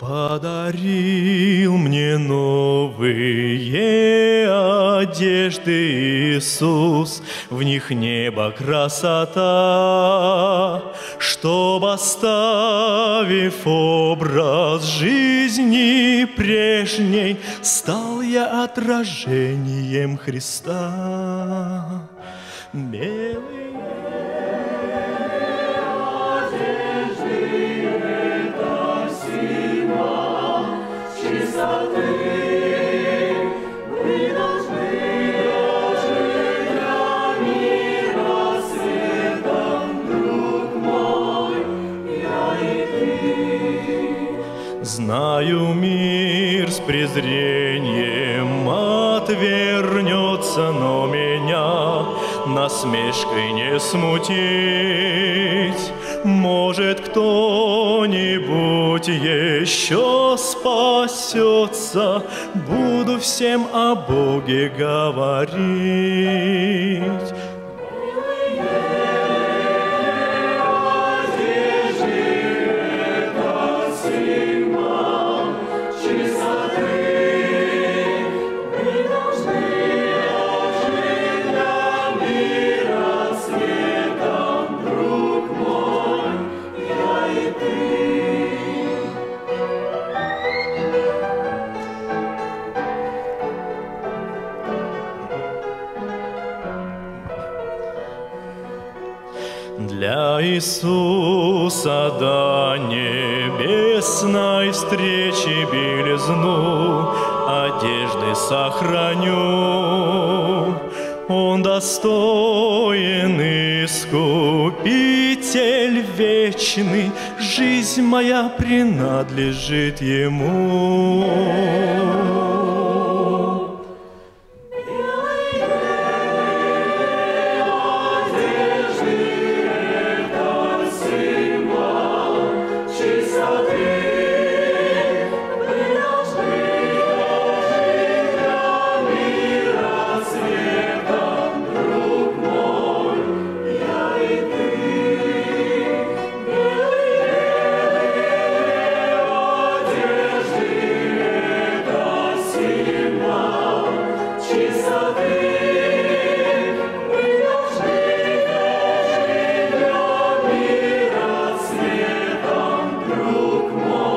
Подарил мне новые одежды Иисус, В них небо красота, Чтоб, оставив образ жизни прежней, Стал я отражением Христа. Белый Знаю, мир с презрением отвернется, но меня насмешкой не смутить. Может, кто-нибудь еще спасется, буду всем о Боге говорить. Для Иисуса до небесной встречи белизну одежды сохраню. Он достоин искупитель вечный, жизнь моя принадлежит Ему. Oh,